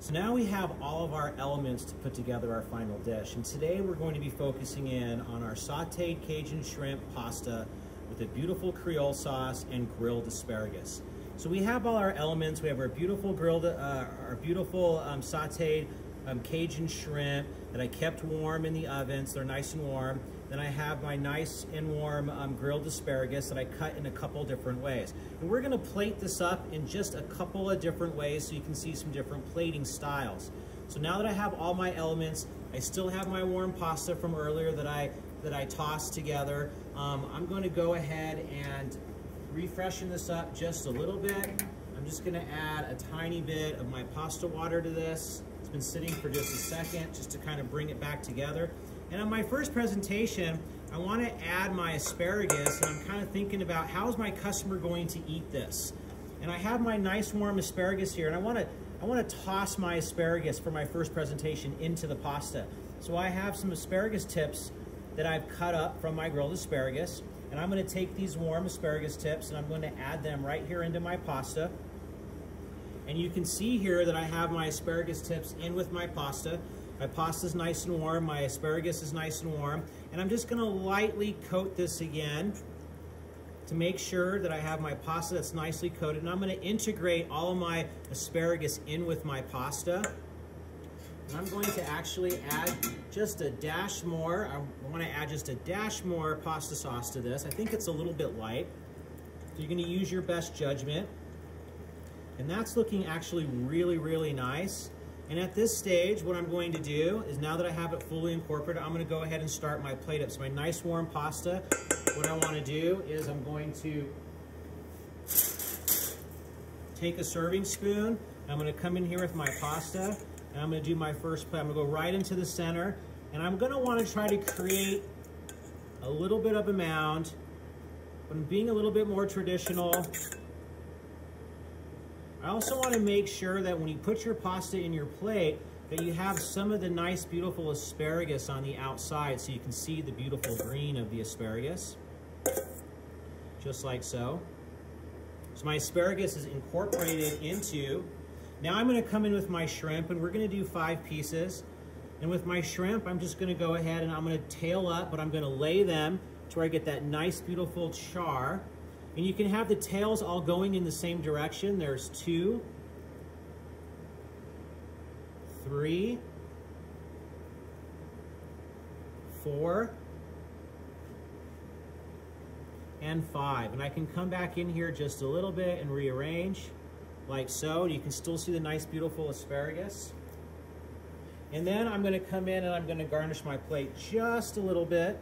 So now we have all of our elements to put together our final dish. And today we're going to be focusing in on our sauteed Cajun shrimp pasta with a beautiful Creole sauce and grilled asparagus. So we have all our elements. We have our beautiful grilled, uh, our beautiful um, sauteed um, Cajun shrimp that I kept warm in the oven, so they're nice and warm. Then I have my nice and warm um, grilled asparagus that I cut in a couple different ways. And we're gonna plate this up in just a couple of different ways so you can see some different plating styles. So now that I have all my elements, I still have my warm pasta from earlier that I, that I tossed together. Um, I'm gonna go ahead and refreshen this up just a little bit. I'm just gonna add a tiny bit of my pasta water to this. It's been sitting for just a second just to kind of bring it back together. And on my first presentation, I want to add my asparagus, and I'm kind of thinking about how's my customer going to eat this. And I have my nice warm asparagus here, and I want to I want to toss my asparagus for my first presentation into the pasta. So I have some asparagus tips that I've cut up from my grilled asparagus, and I'm going to take these warm asparagus tips and I'm going to add them right here into my pasta. And you can see here that I have my asparagus tips in with my pasta. My pasta is nice and warm, my asparagus is nice and warm, and I'm just gonna lightly coat this again to make sure that I have my pasta that's nicely coated. And I'm gonna integrate all of my asparagus in with my pasta. And I'm going to actually add just a dash more. I wanna add just a dash more pasta sauce to this. I think it's a little bit light. So you're gonna use your best judgment. And that's looking actually really, really nice. And at this stage, what I'm going to do is now that I have it fully incorporated, I'm gonna go ahead and start my plate up. So my nice warm pasta, what I wanna do is I'm going to take a serving spoon, I'm gonna come in here with my pasta, and I'm gonna do my first plate. I'm gonna go right into the center, and I'm gonna wanna try to create a little bit of a mound, but I'm being a little bit more traditional. I also want to make sure that when you put your pasta in your plate, that you have some of the nice, beautiful asparagus on the outside so you can see the beautiful green of the asparagus, just like so. So my asparagus is incorporated into, now I'm gonna come in with my shrimp and we're gonna do five pieces. And with my shrimp, I'm just gonna go ahead and I'm gonna tail up, but I'm gonna lay them to where I get that nice, beautiful char. And you can have the tails all going in the same direction. There's two, three, four, and five. And I can come back in here just a little bit and rearrange like so. You can still see the nice, beautiful asparagus. And then I'm gonna come in and I'm gonna garnish my plate just a little bit.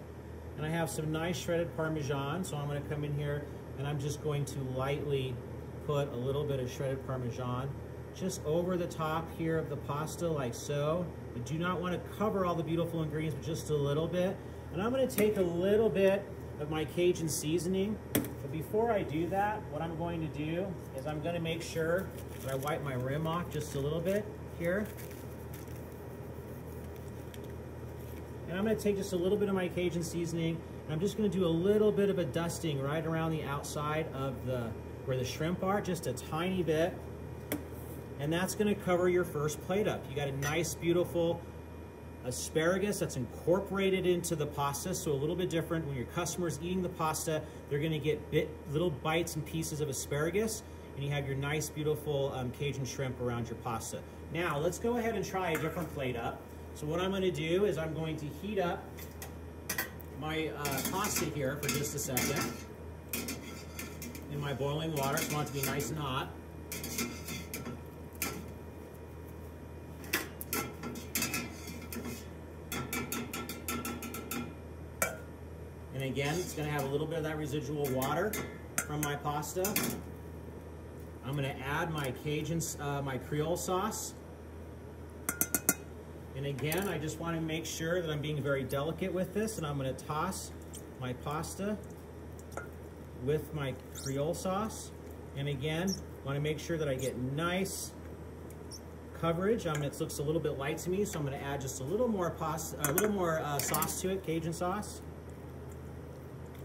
And I have some nice shredded Parmesan, so I'm gonna come in here and I'm just going to lightly put a little bit of shredded Parmesan just over the top here of the pasta like so. You do not want to cover all the beautiful ingredients, but just a little bit. And I'm going to take a little bit of my Cajun seasoning. But before I do that, what I'm going to do is I'm going to make sure that I wipe my rim off just a little bit here. And I'm going to take just a little bit of my Cajun seasoning and I'm just gonna do a little bit of a dusting right around the outside of the, where the shrimp are, just a tiny bit. And that's gonna cover your first plate up. You got a nice, beautiful asparagus that's incorporated into the pasta, so a little bit different. When your customer's eating the pasta, they're gonna get bit, little bites and pieces of asparagus, and you have your nice, beautiful um, Cajun shrimp around your pasta. Now, let's go ahead and try a different plate up. So what I'm gonna do is I'm going to heat up my uh, pasta here for just a second in my boiling water. I want it to be nice and hot. And again, it's going to have a little bit of that residual water from my pasta. I'm going to add my Cajun, uh, my Creole sauce. And again, I just want to make sure that I'm being very delicate with this and I'm going to toss my pasta with my Creole sauce. And again, want to make sure that I get nice coverage. Um, it looks a little bit light to me, so I'm going to add just a little more pasta, a little more uh, sauce to it, Cajun sauce.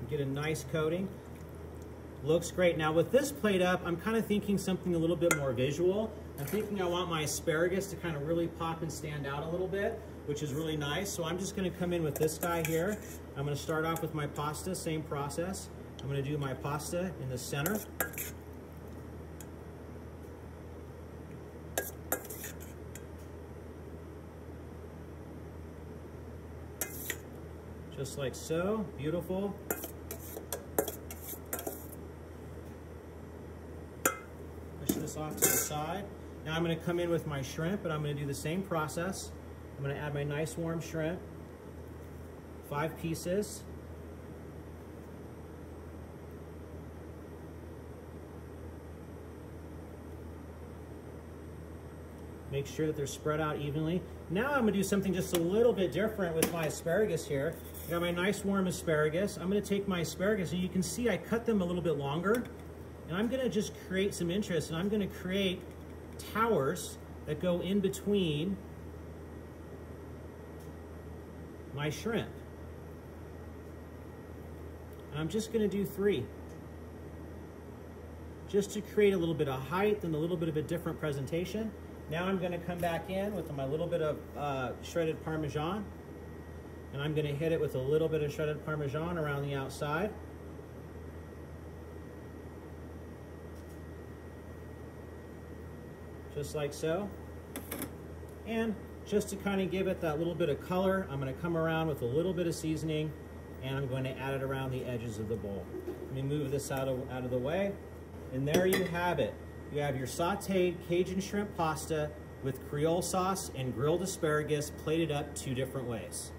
Get a nice coating. Looks great. Now with this plate up, I'm kind of thinking something a little bit more visual. I'm thinking I want my asparagus to kind of really pop and stand out a little bit, which is really nice. So I'm just gonna come in with this guy here. I'm gonna start off with my pasta, same process. I'm gonna do my pasta in the center. Just like so, beautiful. Push this off to the side. Now I'm gonna come in with my shrimp and I'm gonna do the same process. I'm gonna add my nice warm shrimp, five pieces. Make sure that they're spread out evenly. Now I'm gonna do something just a little bit different with my asparagus here. I got my nice warm asparagus. I'm gonna take my asparagus and you can see I cut them a little bit longer and I'm gonna just create some interest and I'm gonna create towers that go in between my shrimp. I'm just gonna do three. Just to create a little bit of height and a little bit of a different presentation. Now I'm gonna come back in with my little bit of uh, shredded Parmesan and I'm gonna hit it with a little bit of shredded Parmesan around the outside. Just like so. And just to kind of give it that little bit of color, I'm gonna come around with a little bit of seasoning and I'm going to add it around the edges of the bowl. Let me move this out of, out of the way. And there you have it. You have your sauteed Cajun shrimp pasta with Creole sauce and grilled asparagus plated up two different ways.